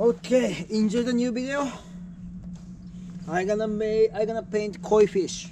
Okay, enjoy the new video. I gonna make I gonna paint koi fish.